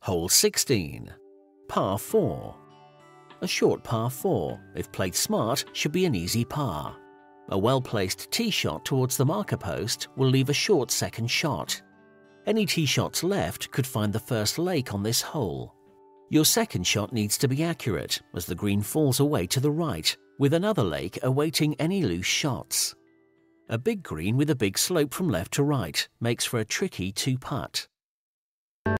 Hole 16. Par 4. A short par 4, if played smart, should be an easy par. A well-placed tee shot towards the marker post will leave a short second shot. Any tee shots left could find the first lake on this hole. Your second shot needs to be accurate as the green falls away to the right, with another lake awaiting any loose shots. A big green with a big slope from left to right makes for a tricky two putt.